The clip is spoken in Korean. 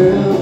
지금